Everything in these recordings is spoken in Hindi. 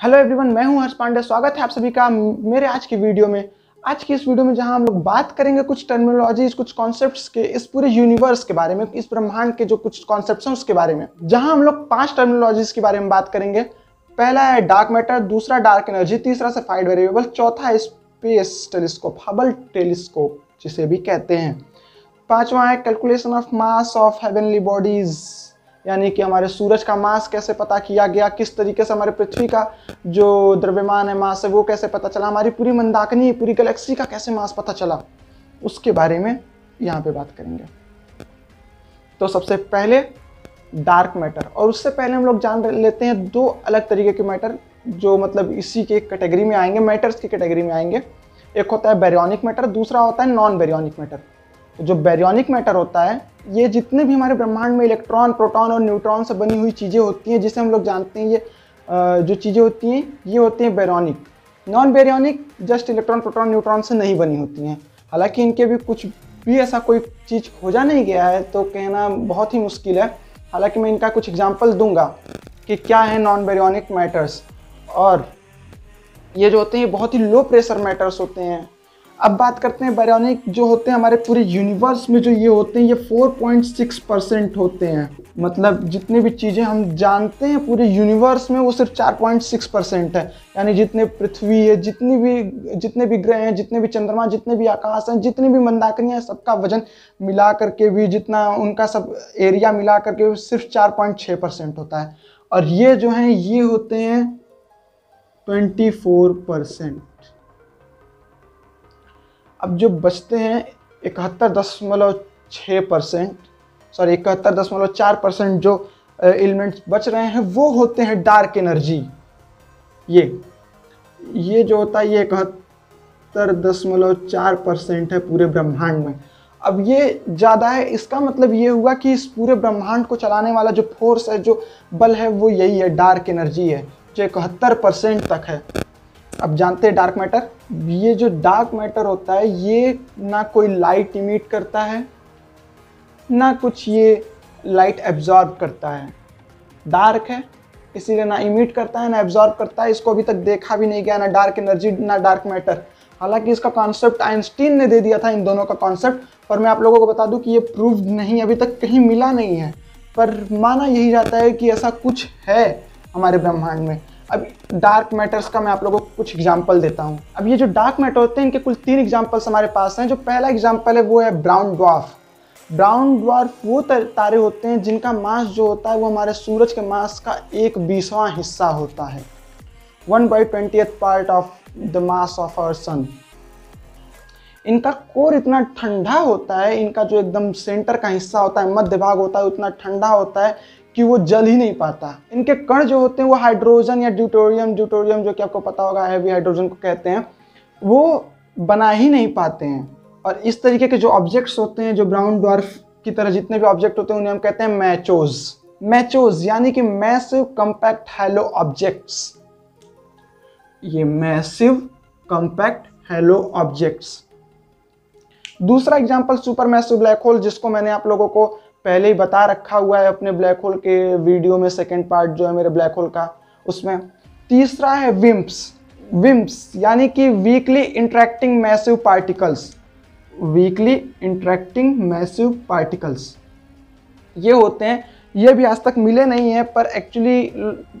हेलो एवरीवन मैं हूँ हर्ष पांडे, स्वागत है आप सभी का मेरे आज की वीडियो में। आज की इस वीडियो में जहाँ हम लोग बात करेंगे कुछ टर्मिनोलॉजीज कुछ कॉन्सेप्ट्स के इस पूरे यूनिवर्स के बारे में, इस ब्रह्मांड के जो कुछ कॉन्सेप्ट हैं उसके बारे में। जहाँ हम लोग पाँच टर्मिनोलॉजीज के बारे में बात करेंगे। पहला है डार्क मैटर दूसरा डार्क एनर्जी तीसरा सफाइड वेरिएबल चौथा है स्पेस टेलीस्कोप हबल टेलीस्कोप जिसे भी कहते हैं। पांचवा है calculation of mass of heavenly bodies यानी कि हमारे सूरज का मास कैसे पता किया गया, किस तरीके से हमारे पृथ्वी का जो द्रव्यमान है मास है, वो कैसे पता चला, हमारी पूरी मंदाकिनी, पूरी गैलेक्सी का कैसे मास पता चला, उसके बारे में यहाँ पे बात करेंगे। तो सबसे पहले डार्क मैटर और उससे पहले हम लोग जान लेते हैं दो अलग तरीके के मैटर जो मतलब इसी के कैटेगरी में आएँगे मैटर्स की कैटेगरी में आएँगे। एक होता है बैरियोनिक मैटर दूसरा होता है नॉन बैरियोनिक मैटर जो बैरियोनिक मैटर होता है ये जितने भी हमारे ब्रह्मांड में इलेक्ट्रॉन, प्रोटॉन और न्यूट्रॉन से बनी हुई चीज़ें होती हैं, जिसे हम लोग जानते हैं, ये जो चीज़ें होती हैं, ये होती हैं baryonic non baryonic just electron proton neutron से नहीं बनी होती हैं। हालाँकि इनके भी कुछ भी ऐसा कोई चीज़ खोजा नहीं गया है तो कहना बहुत ही मुश्किल है। हालाँकि मैं इनका कुछ एग्ज़ाम्पल दूँगा कि क्या है नॉन बैरियोनिक मैटर्स और ये जो होते हैं बहुत ही लो प्रेशर मैटर्स होते हैं। अब बात करते हैं बैरियोनिक जो होते हैं हमारे पूरे यूनिवर्स में जो ये होते हैं, ये 4.6 परसेंट होते हैं। मतलब जितनी भी चीज़ें हम जानते हैं पूरे यूनिवर्स में वो सिर्फ़ 4.6 परसेंट है। यानी जितने पृथ्वी है, जितनी भी, जितने भी ग्रह हैं, जितने भी चंद्रमा, जितने भी आकाश हैं, जितनी भी मंदाकिनियाँ सबका वज़न मिला करके भी, जितना उनका सब एरिया मिला करके सिर्फ़ चार परसेंट होता है। और ये जो हैं, ये होते हैं ट्वेंटी परसेंट अब जो बचते हैं, इकहत्तर दशमलव छः परसेंट सॉरी इकहत्तर दशमलव चार परसेंट जो एलिमेंट्स बच रहे हैं, वो होते हैं डार्क एनर्जी ये ये जो होता है, ये इकहत्तर दशमलव चार परसेंट है पूरे ब्रह्मांड में। अब ये ज़्यादा है, इसका मतलब ये हुआ कि इस पूरे ब्रह्मांड को चलाने वाला जो फोर्स है, जो बल है, वो यही है डार्क एनर्जी है, जो इकहत्तर परसेंट तक है। अब जानते हैं डार्क मैटर ये जो डार्क मैटर होता है, ये ना कोई लाइट इमिट करता है, ना कुछ ये लाइट एब्जॉर्ब करता है। डार्क है, इसीलिए ना इमिट करता है, ना एब्जॉर्ब करता है, इसको अभी तक देखा भी नहीं गया, ना डार्क एनर्जी ना डार्क मैटर हालाँकि इसका कॉन्सेप्ट आइंस्टीन ने दे दिया था, इन दोनों का कॉन्सेप्ट पर मैं आप लोगों को बता दूँ कि ये प्रूव नहीं, अभी तक कहीं मिला नहीं है। पर माना यही जाता है कि ऐसा कुछ है हमारे ब्रह्मांड में। अब डार्क मैटर्स का मैं आप लोगों को कुछ एग्ज़ाम्पल देता हूँ। अब ये जो डार्क मैटर होते हैं, इनके कुल तीन एग्जाम्पल्स हमारे पास हैं। जो पहला एग्ज़ाम्पल है, वो है ब्राउन ड्वार्फ ब्राउन ड्वार्फ वो तारे होते हैं जिनका मास जो होता है, वो हमारे सूरज के मास का एक बीसवां हिस्सा होता है। One by twenty part of the mass of our sun इनका कोर इतना ठंडा होता है, इनका जो एकदम सेंटर का हिस्सा होता है, मध्य भाग होता है उतना ठंडा होता है कि वो जल ही नहीं पाता। इनके कण जो होते हैं, वो हाइड्रोजन या ड्यूटोरियम ड्यूटोरियम जो कि आपको पता होगा हैवी हाइड्रोजन को कहते हैं, वो बना ही नहीं पाते हैं। और इस तरीके के जो ऑब्जेक्ट्स होते हैं, जो ब्राउन डॉर्फ की तरह जितने भी ऑब्जेक्ट होते हैं, उन्हें हम कहते हैं मैचोज मैचोज यानी कि मैसिव कंपैक्ट हेलो ऑब्जेक्ट्स ये मैसिव कंपैक्ट हेलो ऑब्जेक्ट्स दूसरा example super massive black hole जिसको मैंने आप लोगों को पहले ही बता रखा हुआ है अपने ब्लैक होल के वीडियो में सेकेंड पार्ट जो है मेरे ब्लैक होल का, उसमें। तीसरा है विम्स विम्स यानी कि weakly interacting massive particles weakly interacting massive particles ये होते हैं, ये भी आज तक मिले नहीं है, पर एक्चुअली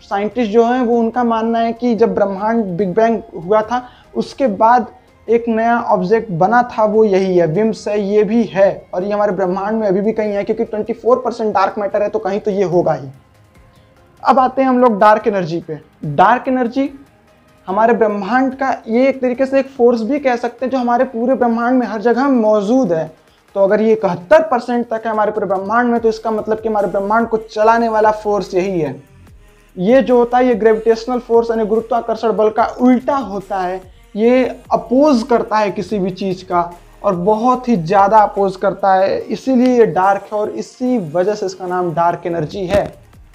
साइंटिस्ट जो हैं, वो उनका मानना है कि जब ब्रह्मांड बिग बैंग हुआ था, उसके बाद एक नया ऑब्जेक्ट बना था, वो यही है। विम्स है ये भी है और ये हमारे ब्रह्मांड में अभी भी कहीं है, क्योंकि 24 परसेंट डार्क मैटर है तो कहीं तो ये होगा ही। अब आते हैं हम लोग डार्क एनर्जी पे। डार्क एनर्जी हमारे ब्रह्मांड का ये एक तरीके से एक फोर्स भी कह सकते हैं, जो हमारे पूरे ब्रह्मांड में हर जगह मौजूद है। तो अगर ये इकहत्तर परसेंट तक है हमारे पूरे ब्रह्मांड में तो इसका मतलब कि हमारे ब्रह्मांड को चलाने वाला फोर्स यही है। ये जो होता है, ये ग्रेविटेशनल फोर्स यानी गुरुत्वाकर्षण बल का उल्टा होता है। ये अपोज करता है किसी भी चीज़ का और बहुत ही ज़्यादा अपोज करता है। इसीलिए ये डार्क है और इसी वजह से इसका नाम डार्क एनर्जी है।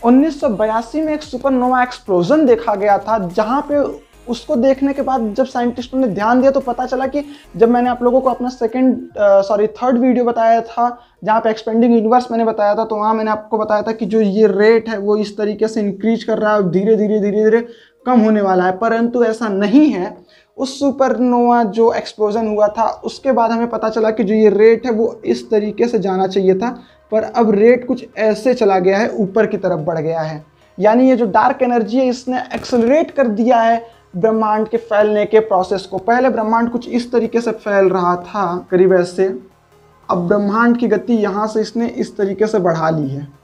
1982 में एक सुपरनोवा एक्सप्लोजन देखा गया था, जहाँ पे उसको देखने के बाद जब साइंटिस्टों ने ध्यान दिया तो पता चला कि जब मैंने आप लोगों को अपना सेकंड सॉरी थर्ड वीडियो बताया था, जहाँ पे एक्सपेंडिंग यूनिवर्स मैंने बताया था तो वहाँ मैंने आपको बताया था कि जो ये रेट है वो इस तरीके से इंक्रीज कर रहा है धीरे धीरे धीरे धीरे कम होने वाला है। परंतु ऐसा नहीं है। उस सुपरनोवा जो एक्सप्लोजन हुआ था, उसके बाद हमें पता चला कि जो ये रेट है, वो इस तरीके से जाना चाहिए था। पर अब रेट कुछ ऐसे चला गया है, ऊपर की तरफ़ बढ़ गया है। यानी ये जो डार्क एनर्जी है, इसने एक्सलरेट कर दिया है ब्रह्मांड के फैलने के प्रोसेस को। पहले ब्रह्मांड कुछ इस तरीके से फैल रहा था, करीब ऐसे। अब ब्रह्मांड की गति यहाँ से इसने इस तरीके से बढ़ा ली है।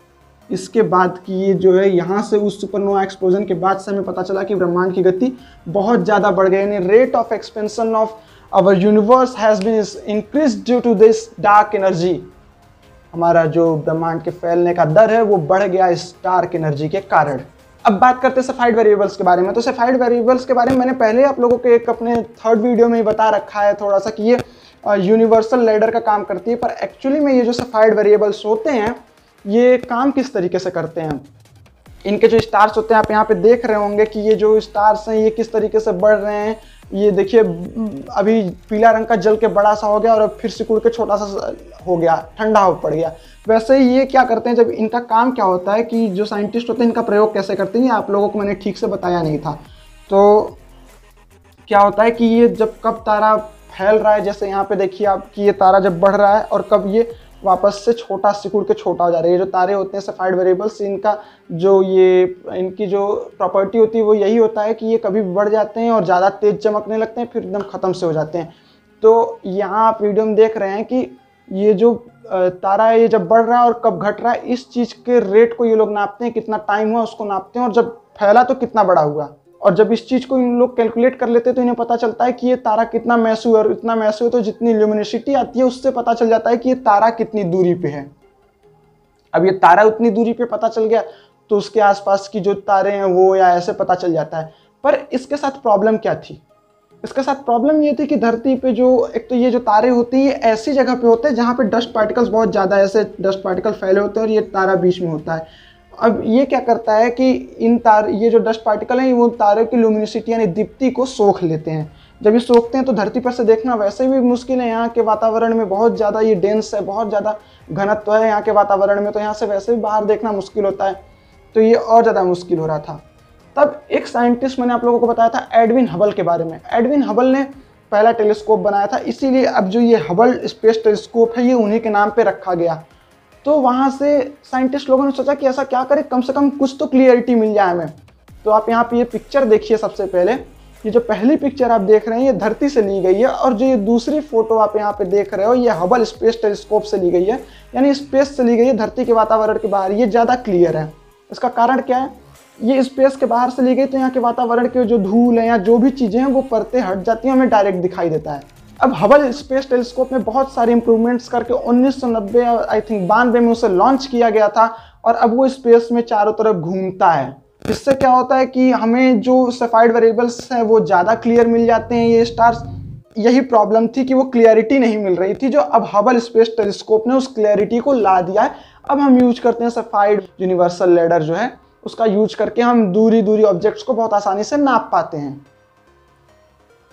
इसके बाद की ये जो है, यहाँ से उस सुपरनोवा एक्सप्लोजन के बाद से हमें पता चला कि ब्रह्मांड की गति बहुत ज़्यादा बढ़ गई यानी rate of expansion of our universe has been increase due to this dark energy हमारा जो ब्रह्मांड के फैलने का दर है, वो बढ़ गया इस डार्क एनर्जी के कारण। अब बात करते हैं सफाइड वेरिएबल्स के बारे में। तो सफाइड वेरिएबल्स के बारे में मैंने पहले आप लोगों के एक अपने थर्ड वीडियो में ही बता रखा है थोड़ा सा कि ये यूनिवर्सल लेडर का काम करती है। पर एक्चुअली में ये जो सफाइड वेरिएबल्स होते हैं ये काम किस तरीके से करते हैं इनके जो स्टार्स होते हैं, आप यहाँ पे देख रहे होंगे कि ये जो स्टार्स हैं, ये किस तरीके से बढ़ रहे हैं। ये देखिए, अभी पीला रंग का जल के बड़ा सा हो गया और फिर सिकुड़ के छोटा सा हो गया, ठंडा हो पड़ गया। वैसे ही ये क्या करते हैं, जब इनका काम क्या होता है कि जो साइंटिस्ट होते हैं, इनका प्रयोग कैसे करते हैं आप लोगों को मैंने ठीक से बताया नहीं था। तो क्या होता है कि ये जब कब तारा फैल रहा है, जैसे यहाँ पे देखिए आप कि ये तारा जब बढ़ रहा है और कब ये वापस से छोटा सिकुड़ के छोटा हो जा रहा है। ये जो तारे होते हैं सफाइड वेरिएबल्स इनका जो ये, इनकी जो प्रॉपर्टी होती है, वो यही होता है कि ये कभी बढ़ जाते हैं और ज़्यादा तेज़ चमकने लगते हैं, फिर एकदम ख़त्म से हो जाते हैं। तो यहाँ आप वीडियो में देख रहे हैं कि ये जो तारा है, ये जब बढ़ रहा है और कब घट रहा है, इस चीज़ के रेट को ये लोग नापते हैं, कितना टाइम हुआ उसको नापते हैं और जब फैला तो कितना बड़ा हुआ। और जब इस चीज़ को इन लोग कैलकुलेट कर लेते हैं तो इन्हें पता चलता है कि ये तारा कितना मैसू है और इतना मैसू है तो जितनी ल्यूमिनिसिटी आती है, उससे पता चल जाता है कि ये तारा कितनी दूरी पे है। अब ये तारा उतनी दूरी पे पता चल गया तो उसके आसपास की जो तारे हैं, वो या ऐसे पता चल जाता है। पर इसके साथ प्रॉब्लम क्या थी? इसके साथ प्रॉब्लम ये थी कि धरती पे जो, एक तो ये जो तारे होते हैं, ये ऐसी जगह पे होते हैं जहाँ पे डस्ट पार्टिकल्स बहुत ज़्यादा, ऐसे डस्ट पार्टिकल फैले होते हैं और ये तारा बीच में होता है। अब ये क्या करता है कि इन तार, ये जो डस्ट पार्टिकल हैं, वो तारे की लुमिनिसिटी यानी दीप्ति को सोख लेते हैं। जब ये सोखते हैं तो धरती पर से देखना वैसे भी मुश्किल है। यहाँ के वातावरण में बहुत ज़्यादा ये डेंस है, बहुत ज़्यादा घनत्व है यहाँ के वातावरण में तो यहाँ से वैसे भी बाहर देखना मुश्किल होता है। तो ये और ज़्यादा मुश्किल हो रहा था। तब एक साइंटिस्ट मैंने आप लोगों को बताया था एडविन हबल के बारे में। एडविन हबल ने पहला टेलीस्कोप बनाया था, इसीलिए अब जो ये हबल स्पेस टेलीस्कोप है, ये उन्हीं के नाम पर रखा गया। तो वहाँ से साइंटिस्ट लोगों ने सोचा कि ऐसा क्या करें? कम से कम कुछ तो क्लियरिटी मिल जाए हमें। तो आप यहाँ पे ये पिक्चर देखिए सबसे पहले। ये जो पहली पिक्चर आप देख रहे हैं, ये धरती से ली गई है और जो ये दूसरी फ़ोटो आप यहाँ पे देख रहे हो, ये हबल स्पेस टेलीस्कोप से ली गई है। यानी स्पेस से ली गई है, धरती के वातावरण के बाहर। ये ज़्यादा क्लियर है। इसका कारण क्या है? ये स्पेस के बाहर से ली गई तो यहाँ के वातावरण के जो धूल है या जो भी चीज़ें हैं, वो परतें हट जाती हैं, हमें डायरेक्ट दिखाई देता है। अब हबल स्पेस टेलीस्कोप में बहुत सारे इंप्रूवमेंट्स करके 1990 आई थिंक बानवे में उसे लॉन्च किया गया था और अब वो स्पेस में चारों तरफ़ घूमता है। इससे क्या होता है कि हमें जो सफाइड वेरिएबल्स हैं वो ज़्यादा क्लियर मिल जाते हैं, ये स्टार्स यही प्रॉब्लम थी कि वो क्लियरिटी नहीं मिल रही थी जो अब हबल स्पेस टेलीस्कोप ने उस क्लियरिटी को ला दिया है। अब हम यूज़ करते हैं सफाइड यूनिवर्सल लेडर जो है, उसका यूज़ करके हम दूरी दूरी ऑब्जेक्ट्स को बहुत आसानी से नाप पाते हैं।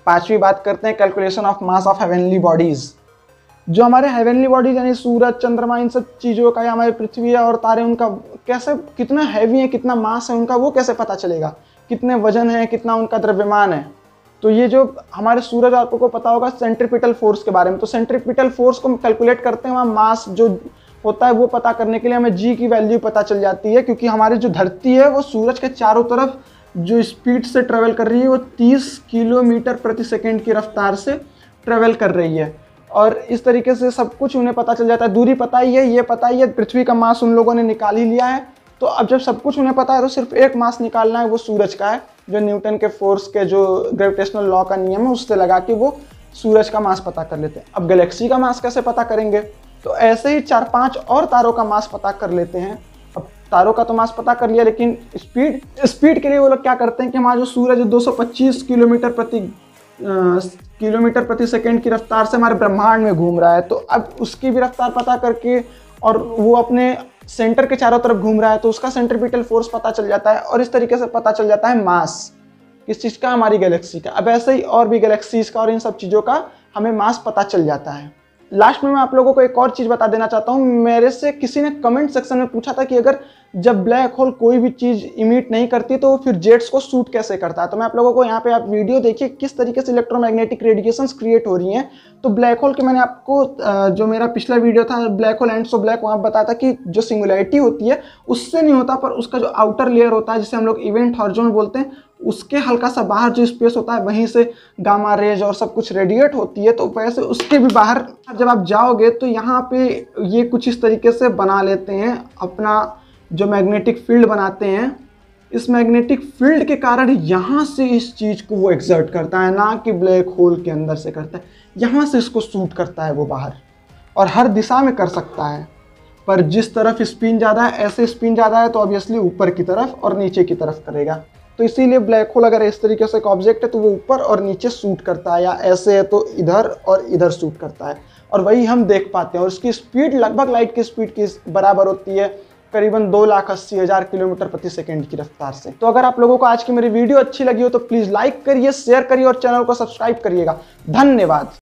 पांचवी बात करते हैं calculation of mass of heavenly bodies जो हमारे हेवनली बॉडीज यानी सूरज, चंद्रमा, इन सब चीज़ों का, या हमारी पृथ्वी है और तारे, उनका कैसे, कितना हैवी है, कितना मास है, उनका वो कैसे पता चलेगा? कितने वज़न है, कितना उनका द्रव्यमान है? तो ये जो हमारे सूरज आपको पता होगा सेंट्रिपिटल फोर्स के बारे में। तो सेंट्रिपिटल फोर्स को हम कैलकुलेट करते हैं, वहाँ मास जो होता है, वो पता करने के लिए हमें जी की वैल्यू पता चल जाती है, क्योंकि हमारी जो धरती है, वो सूरज के चारों तरफ़ जो स्पीड से ट्रेवल कर रही है, वो 30 किलोमीटर प्रति सेकेंड की रफ्तार से ट्रेवल कर रही है। और इस तरीके से सब कुछ उन्हें पता चल जाता है। दूरी पता ही है, ये पता ही है, पृथ्वी का मास उन लोगों ने निकाल ही लिया है। तो अब जब सब कुछ उन्हें पता है तो सिर्फ़ एक मास निकालना है, वो सूरज का है, जो न्यूटन के फोर्स के जो ग्रेविटेशनल लॉ का नियम है, उससे लगा के वो सूरज का मास पता कर लेते हैं। अब गैलेक्सी का मास कैसे पता करेंगे? तो ऐसे ही चार पाँच और तारों का मास पता कर लेते हैं। तारों का तो मास पता कर लिया, लेकिन स्पीड स्पीड के लिए वो लोग क्या करते हैं कि हमारा जो सूरज 225 किलोमीटर प्रति किलोमीटर प्रति सेकंड की रफ्तार से हमारे ब्रह्मांड में घूम रहा है। तो अब उसकी भी रफ्तार पता करके और वो अपने सेंटर के चारों तरफ़ घूम रहा है तो उसका सेंट्रीपिटल फोर्स पता चल जाता है और इस तरीके से पता चल जाता है मास किस चीज़ का, हमारी गैलेक्सी का। अब ऐसे ही और भी गैलेक्सीज का और इन सब चीज़ों का हमें मास पता चल जाता है। लास्ट में मैं आप लोगों को एक और चीज़ बता देना चाहता हूँ। मेरे से किसी ने कमेंट सेक्शन में पूछा था कि अगर जब ब्लैक होल कोई भी चीज़ इमिट नहीं करती तो फिर जेट्स को सूट कैसे करता है? तो मैं आप लोगों को यहाँ पे आप वीडियो देखिए किस तरीके से इलेक्ट्रोमैग्नेटिक रेडिएशंस क्रिएट हो रही हैं। तो ब्लैक होल के मैंने आपको जो मेरा पिछला वीडियो था black hole and so black वहाँ बताया था कि जो सिंगुलरिटी होती है, उससे नहीं होता, पर उसका जो आउटर लेयर होता है, जिसे हम लोग इवेंट हॉर्जोन बोलते हैं, उसके हल्का सा बाहर जो स्पेस होता है, वहीं से गामा रेज और सब कुछ रेडिएट होती है तो वैसे उसके भी बाहर जब आप जाओगे तो यहाँ पे ये कुछ इस तरीके से बना लेते हैं अपना जो मैग्नेटिक फ़ील्ड बनाते हैं, इस मैग्नेटिक फ़ील्ड के कारण यहाँ से इस चीज़ को वो एग्जर्ट करता है, ना कि ब्लैक होल के अंदर से करता है। यहाँ से इसको सूट करता है वो बाहर, और हर दिशा में कर सकता है। पर जिस तरफ़ स्पिन ज़्यादा है, ऐसे स्पिन ज़्यादा है तो ऑब्वियसली ऊपर की तरफ़ और नीचे की तरफ़ करेगा। तो इसीलिए ब्लैक होल अगर इस तरीके से एक ऑब्जेक्ट है तो वो ऊपर और नीचे सूट करता है, या ऐसे है तो इधर और इधर सूट करता है। और वही हम देख पाते हैं, और उसकी स्पीड लगभग लाइट की स्पीड की बराबर होती है। करीबन दो लाख अस्सी हज़ार किलोमीटर प्रति सेकंड की रफ्तार से। तो अगर आप लोगों को आज की मेरी वीडियो अच्छी लगी हो तो प्लीज़ लाइक करिए, शेयर करिए और चैनल को सब्सक्राइब करिएगा। धन्यवाद।